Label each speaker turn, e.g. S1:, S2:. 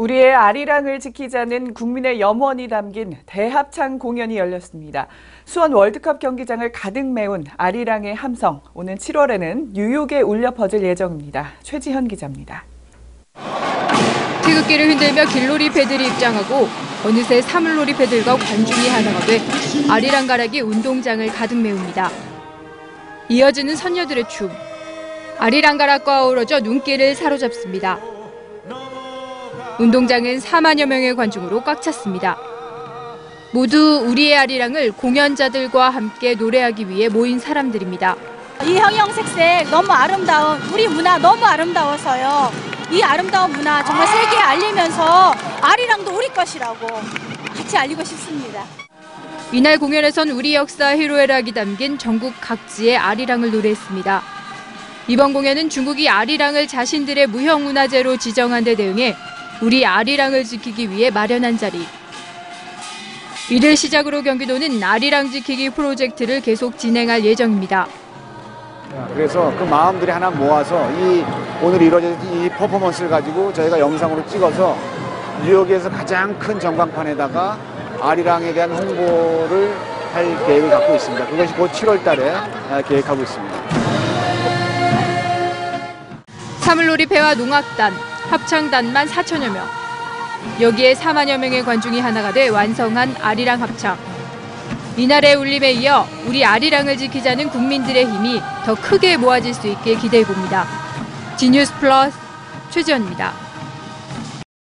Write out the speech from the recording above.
S1: 우리의 아리랑을 지키자는 국민의 염원이 담긴 대합창 공연이 열렸습니다. 수원 월드컵 경기장을 가득 메운 아리랑의 함성. 오는 7월에는 뉴욕에 울려 퍼질 예정입니다. 최지현 기자입니다.
S2: 태극기를 흔들며 길놀이 패들이 입장하고 어느새 사물놀이 패들과 관중이 하나가 돼 아리랑 가락이 운동장을 가득 메웁니다. 이어지는 선녀들의 춤. 아리랑 가락과 어우러져 눈길을 사로잡습니다. 운동장은 4만여 명의 관중으로 꽉 찼습니다. 모두 우리의 아리랑을 공연자들과 함께 노래하기 위해 모인 사람들입니다.
S3: 이 형형색색 너무 아름다운 우리 문화 너무 아름다워서요. 이 아름다운 문화 정말 세계에 알리면서 아리랑도 우리 것이라고 같이 알리고 싶습니다.
S2: 이날 공연에선 우리 역사 희로애락이 담긴 전국 각지의 아리랑을 노래했습니다. 이번 공연은 중국이 아리랑을 자신들의 무형문화재로 지정한 데 대응해 우리 아리랑을 지키기 위해 마련한 자리. 이를 시작으로 경기도는 아리랑 지키기 프로젝트를 계속 진행할 예정입니다.
S4: 그래서 그 마음들이 하나 모아서 이 오늘 이루어진 이 퍼포먼스를 가지고 저희가 영상으로 찍어서 뉴욕에서 가장 큰 전광판에다가 아리랑에 대한 홍보를 할 계획을 갖고 있습니다. 그것이 곧 7월 달에 계획하고 있습니다.
S2: 사물놀이패와 농악단, 합창단만 4천여 명. 여기에 4만여 명의 관중이 하나가 돼 완성한 아리랑 합창. 이날의 울림에 이어 우리 아리랑을 지키자는 국민들의 힘이 더 크게 모아질 수 있게 기대해 봅니다. 지뉴스 플러스 최지원입니다.